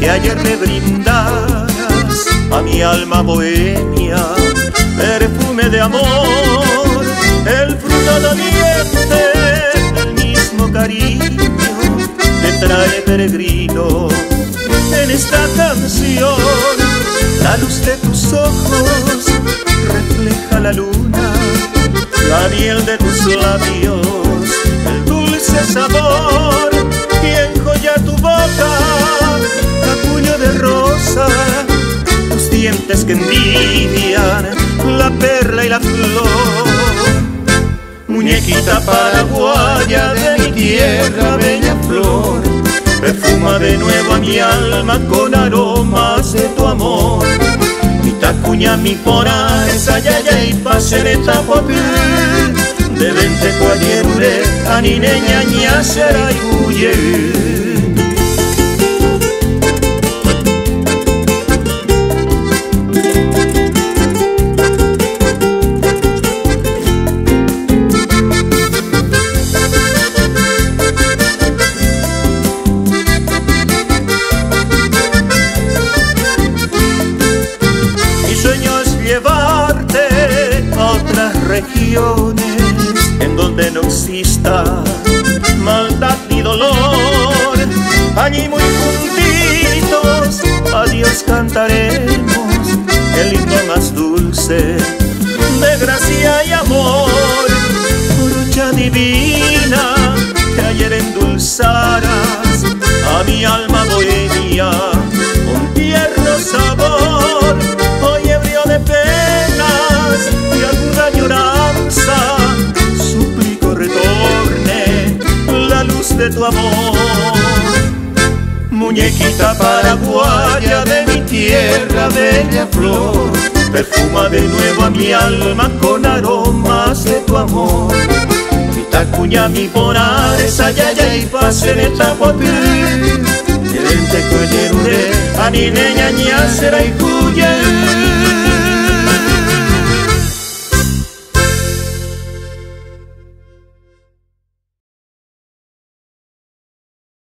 que ayer me brindas a mi alma bohemia, perfume de amor, el fruto doliente, el mismo cariño te trae peregrino en esta canción. La luz de tus ojos refleja la luna, la miel de tus labios tus dientes que envidian la perla y la flor. Muñequita paraguaya de mi tierra, bella flor, perfuma de nuevo a mi alma con aromas de tu amor. Mi tacuña, mi pora, esa yaya y pasereta guapí, de vente cualierure, anineña, ñacera y huye. Llevarte a otras regiones en donde no exista maldad ni dolor. Allí muy juntitos a Dios cantaremos el himno más dulce de gracia y amor. Lucha divina de tu amor. Muñequita paraguaya de mi tierra, bella flor, perfuma de nuevo a mi alma con aromas de tu amor. Mi tacuña, mi porar, esa yaya y paseneta guapí, Yerente koyerure, anineña ñasera y cuye.